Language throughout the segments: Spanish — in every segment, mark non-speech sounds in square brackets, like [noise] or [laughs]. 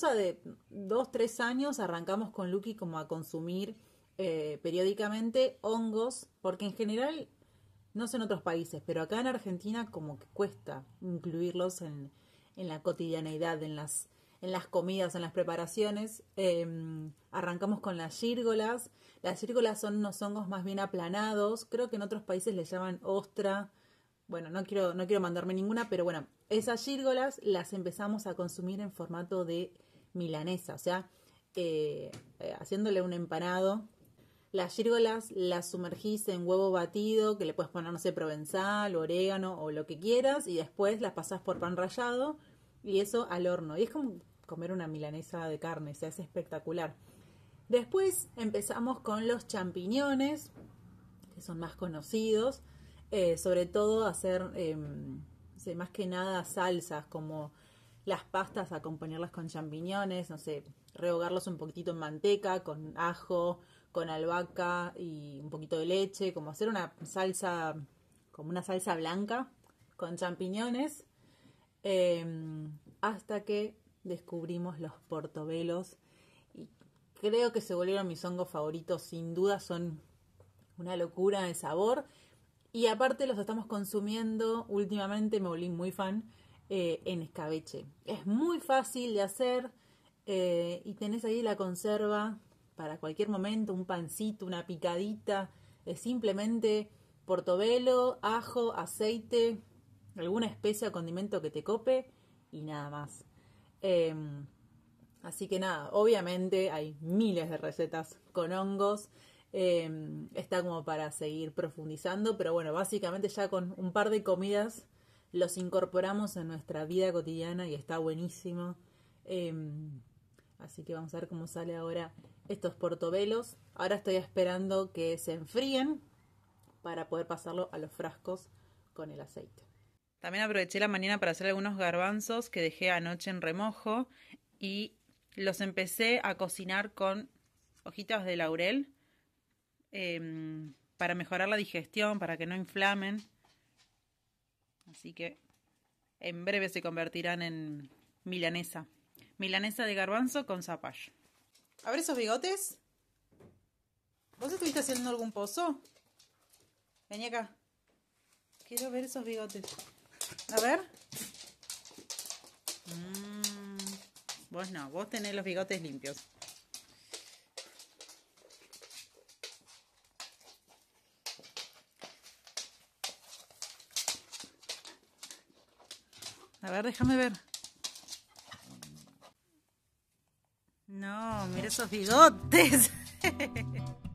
de dos, tres años arrancamos con Lucky como a consumir eh, periódicamente hongos, porque en general, no sé en otros países, pero acá en Argentina como que cuesta incluirlos en, en la cotidianeidad, en las, en las comidas, en las preparaciones. Em, arrancamos con las gírgolas. Las gírgolas son unos hongos más bien aplanados. Creo que en otros países les llaman ostra. Bueno, no quiero, no quiero mandarme ninguna, pero bueno, esas gírgolas las empezamos a consumir en formato de milanesa, o sea, eh, eh, haciéndole un empanado. Las gírgolas las sumergís en huevo batido, que le puedes poner, no sé, provenzal, orégano o lo que quieras, y después las pasás por pan rallado y eso al horno. Y es como comer una milanesa de carne, o sea, es espectacular. Después empezamos con los champiñones, que son más conocidos, eh, sobre todo hacer em, más que nada salsas como las pastas, acompañarlas con champiñones, no sé, rehogarlos un poquitito en manteca, con ajo, con albahaca y un poquito de leche, como hacer una salsa, como una salsa blanca con champiñones, em, hasta que descubrimos los portobelos. Y creo que se volvieron mis hongos favoritos, sin duda son una locura de sabor. Y aparte los estamos consumiendo, últimamente me volví muy fan, eh, en escabeche. Es muy fácil de hacer eh, y tenés ahí la conserva para cualquier momento, un pancito, una picadita, es simplemente portobelo, ajo, aceite, alguna especia o condimento que te cope y nada más. Em, así que nada, obviamente hay miles de recetas con hongos. Em, está como para seguir profundizando, pero bueno, básicamente ya con un par de comidas los incorporamos en nuestra vida cotidiana y está buenísimo. Em, así que vamos a ver cómo sale ahora estos portobelos. Ahora estoy esperando que se enfríen para poder pasarlo a los frascos con el aceite. También aproveché la mañana para hacer algunos garbanzos que dejé anoche en remojo y los empecé a cocinar con hojitas de laurel Em, para mejorar la digestión, para que no inflamen. Así que en breve se convertirán en milanesa. Milanesa de garbanzo con zapallo. A ver esos bigotes. ¿Vos estuviste haciendo algún pozo? Vení acá. Quiero ver esos bigotes. A ver. Mm, vos no, vos tenés los bigotes limpios. A ver, déjame ver. No, mira esos bigotes. [laughs]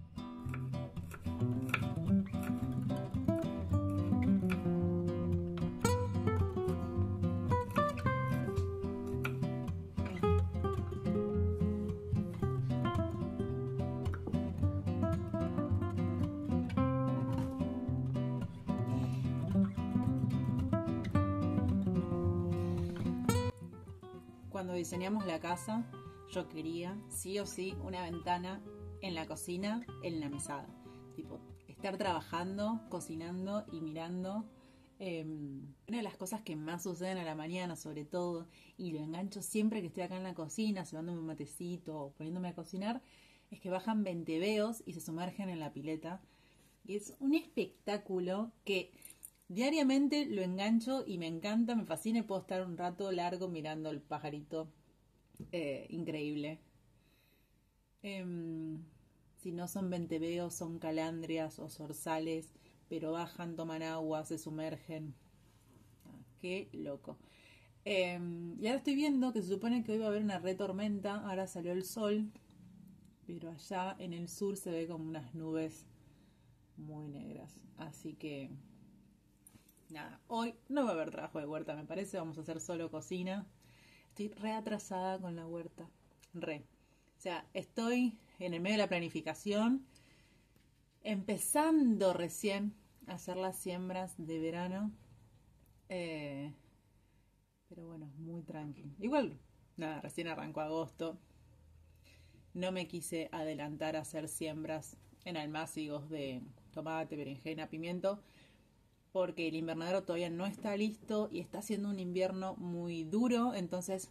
cuando diseñamos la casa, yo quería sí o sí una ventana en la cocina, en la mesada. Tipo, estar trabajando, cocinando y mirando. Em, una de las cosas que más suceden a la mañana, sobre todo, y lo engancho siempre que estoy acá en la cocina, llevándome un matecito o poniéndome a cocinar, es que bajan venteveos y se sumergen en la pileta. Y es un espectáculo que Diariamente lo engancho y me encanta, me fascina y puedo estar un rato largo mirando el pajarito. Eh, increíble. Em, si no son venteveos, son calandrias o zorzales, pero bajan, toman agua, se sumergen. Ah, qué loco. Em, y ahora estoy viendo que se supone que hoy va a haber una retormenta, ahora salió el sol, pero allá en el sur se ve como unas nubes muy negras. Así que nada, hoy no va a haber trabajo de huerta, me parece, vamos a hacer solo cocina. Estoy re atrasada con la huerta, re. O sea, estoy en el medio de la planificación, empezando recién a hacer las siembras de verano. Eh, pero bueno, muy tranquilo. Igual, nada, recién arrancó agosto. No me quise adelantar a hacer siembras en almácigos de tomate, berenjena, pimiento porque el invernadero todavía no está listo y está siendo un invierno muy duro, entonces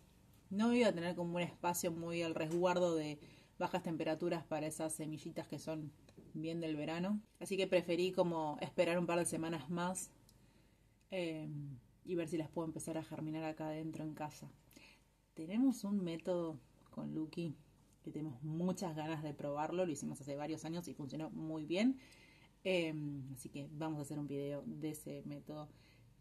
no iba a tener como un espacio muy al resguardo de bajas temperaturas para esas semillitas que son bien del verano. Así que preferí como esperar un par de semanas más eh, y ver si las puedo empezar a germinar acá adentro en casa. Tenemos un método con Lucky que tenemos muchas ganas de probarlo, lo hicimos hace varios años y funcionó muy bien. Em, así que vamos a hacer un video de ese método.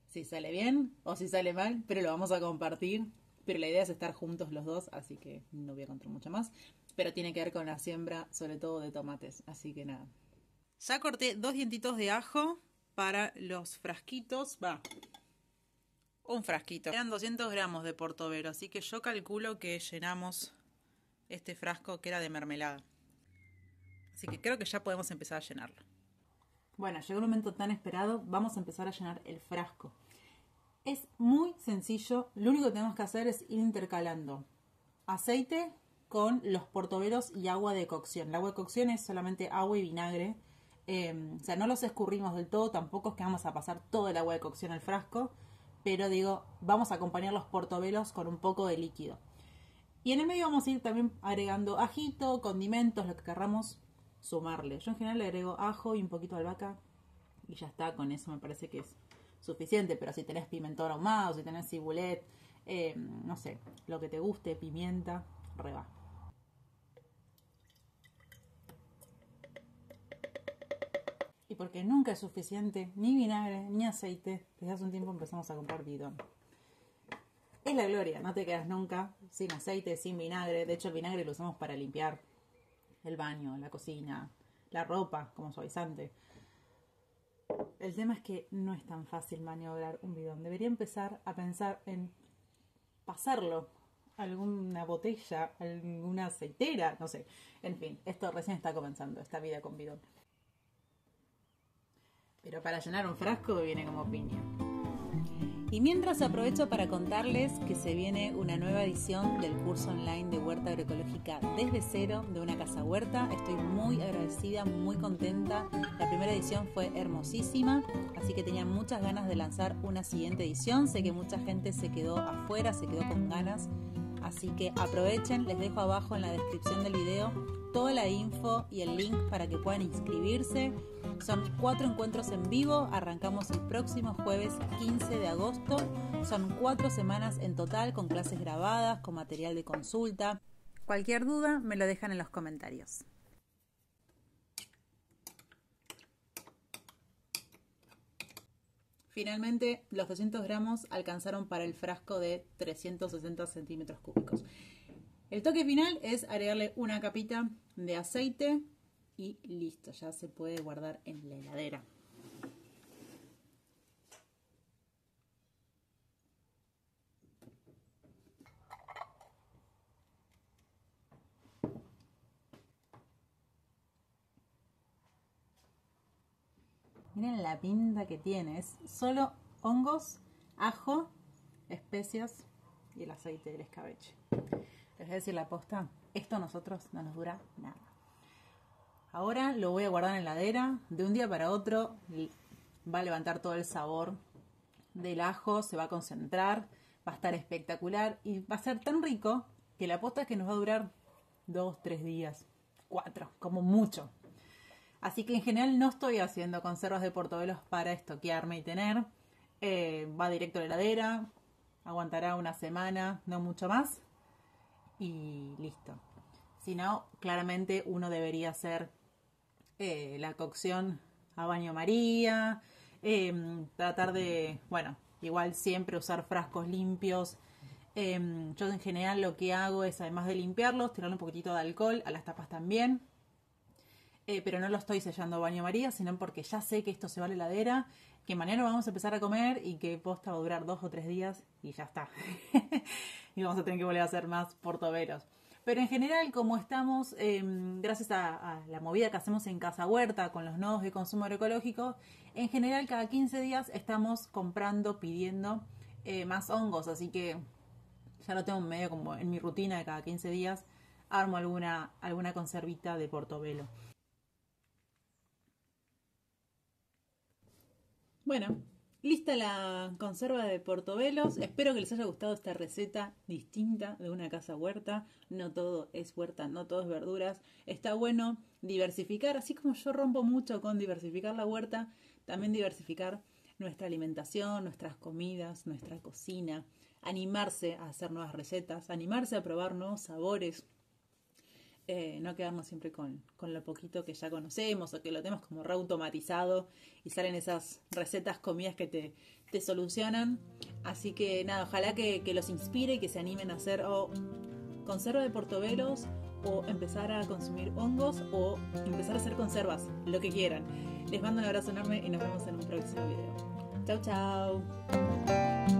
Si sale bien o si sale mal, pero lo vamos a compartir. Pero la idea es estar juntos los dos, así que no voy a contar mucho más. Pero tiene que ver con la siembra, sobre todo de tomates. Así que nada. Ya corté dos dientitos de ajo para los frasquitos. Va. Un frasquito. Eran 200 gramos de portobelo, así que yo calculo que llenamos este frasco que era de mermelada. Así que creo que ya podemos empezar a llenarlo. Bueno, llegó el momento tan esperado, vamos a empezar a llenar el frasco. Es muy sencillo, lo único que tenemos que hacer es ir intercalando aceite con los portobelos y agua de cocción. El agua de cocción es solamente agua y vinagre, em, o sea, no los escurrimos del todo, tampoco es que vamos a pasar todo el agua de cocción al frasco, pero digo, vamos a acompañar los portobelos con un poco de líquido. Y en el medio vamos a ir también agregando ajito, condimentos, lo que querramos sumarle. Yo en general le agrego ajo y un poquito de albahaca y ya está, con eso me parece que es suficiente, pero si tenés pimentón ahumado, si tenés cibulet, eh, no sé, lo que te guste, pimienta, reba. Y porque nunca es suficiente ni vinagre ni aceite, desde hace un tiempo empezamos a comprar bidón es la gloria, no te quedas nunca sin aceite, sin vinagre. De hecho, el vinagre lo usamos para limpiar el baño, la cocina, la ropa como suavizante. El tema es que no es tan fácil maniobrar un bidón. Debería empezar a pensar en pasarlo a alguna botella, alguna aceitera, no sé. En fin, esto recién está comenzando, esta vida con bidón. Pero para llenar un frasco viene como piña. Y mientras aprovecho para contarles que se viene una nueva edición del curso online de huerta agroecológica desde cero de una casa huerta. Estoy muy agradecida, muy contenta. La primera edición fue hermosísima, así que tenía muchas ganas de lanzar una siguiente edición. Sé que mucha gente se quedó afuera, se quedó con ganas. Así que aprovechen, les dejo abajo en la descripción del video toda la info y el link para que puedan inscribirse. Son cuatro encuentros en vivo, arrancamos el próximo jueves 15 de agosto. Son cuatro semanas en total con clases grabadas, con material de consulta. Cualquier duda me lo dejan en los comentarios. Finalmente, los 200 gramos alcanzaron para el frasco de 360 centímetros cúbicos. El toque final es agregarle una capita de aceite y listo, ya se puede guardar en la heladera. Miren la pinta que tiene, es solo hongos, ajo, especias y el aceite del escabeche. Les voy a decir la posta, esto a nosotros no nos dura nada. Ahora lo voy a guardar en la heladera. De un día para otro va a levantar todo el sabor del ajo, se va a concentrar, va a estar espectacular y va a ser tan rico que la posta es que nos va a durar dos, tres días, cuatro, como mucho. Así que en general no estoy haciendo conservas de portobelos para estoquearme y tener. Eh, va directo a la heladera, aguantará una semana, no mucho más. Y listo. Si no, claramente uno debería hacer eh, la cocción a baño María, em, tratar de, bueno, igual siempre usar frascos limpios. Em, yo en general lo que hago es, además de limpiarlos, tirarle un poquitito de alcohol a las tapas también. Eh, pero no lo estoy sellando a baño María, sino porque ya sé que esto se va a la heladera, que mañana vamos a empezar a comer y que posta va a durar dos o tres días y ya está. [laughs] y vamos a tener que volver a hacer más portoberos. Pero en general, como estamos, em, gracias a, la movida que hacemos en Casa Huerta con los nodos de consumo agroecológico, en general cada 15 días estamos comprando, pidiendo eh, más hongos. Así que ya lo tengo medio como en mi rutina de cada 15 días, armo alguna, alguna conservita de portobelo. Bueno, Lista la conserva de portobelos. Espero que les haya gustado esta receta distinta de una casa huerta. No todo es huerta, no todo es verduras. Está bueno diversificar, así como yo rompo mucho con diversificar la huerta, también diversificar nuestra alimentación, nuestras comidas, nuestra cocina, animarse a hacer nuevas recetas, animarse a probar nuevos sabores, eh, no quedarnos siempre con, lo poquito que ya conocemos o que lo tenemos como reautomatizado y salen esas recetas, comidas que te, te solucionan. Así que nada, ojalá que, los inspire y que se animen a hacer o conserva de portobelos o empezar a consumir hongos o empezar a hacer conservas, lo que quieran. Les mando un abrazo enorme y nos vemos en un próximo video. Chau, chau.